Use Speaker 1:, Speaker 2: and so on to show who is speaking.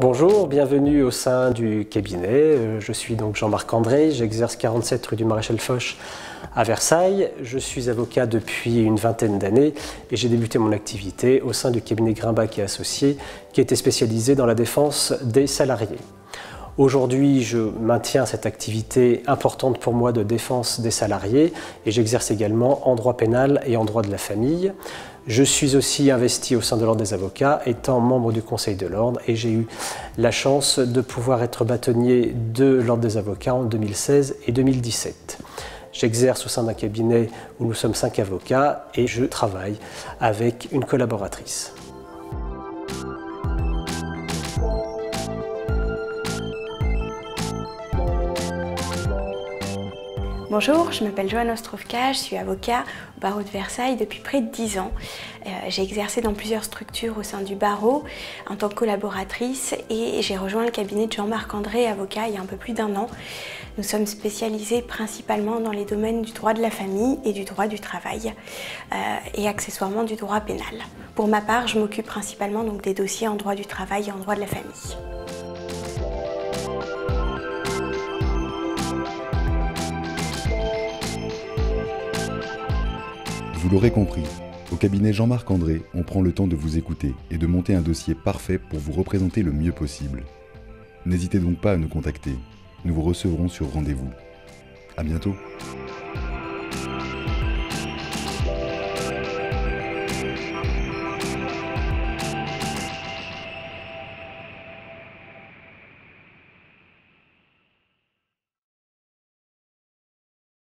Speaker 1: Bonjour, bienvenue au sein du cabinet. Euh, je suis donc Jean-Marc André, j'exerce 47 rue du Maréchal Foch à Versailles. Je suis avocat depuis une vingtaine d'années et j'ai débuté mon activité au sein du cabinet Grimbach et Associés qui était spécialisé dans la défense des salariés. Aujourd'hui, je maintiens cette activité importante pour moi de défense des salariés et j'exerce également en droit pénal et en droit de la famille. Je suis aussi investi au sein de l'Ordre des avocats, étant membre du Conseil de l'Ordre, et j'ai eu la chance de pouvoir être bâtonnier de l'Ordre des avocats en 2016 et 2017. J'exerce au sein d'un cabinet où nous sommes cinq avocats et je travaille avec une collaboratrice.
Speaker 2: Bonjour, je m'appelle Joanne Ostrovka, je suis avocat au barreau de Versailles depuis près de 10 ans. Euh, j'ai exercé dans plusieurs structures au sein du barreau en tant que collaboratrice et j'ai rejoint le cabinet de Jean-Marc André, avocat, il y a un peu plus d'un an. Nous sommes spécialisés principalement dans les domaines du droit de la famille et du droit du travail euh, et accessoirement du droit pénal. Pour ma part, je m'occupe principalement donc des dossiers en droit du travail et en droit de la famille.
Speaker 3: Vous l'aurez compris, au cabinet Jean-Marc André, on prend le temps de vous écouter et de monter un dossier parfait pour vous représenter le mieux possible. N'hésitez donc pas à nous contacter. Nous vous recevrons sur rendez-vous. À bientôt.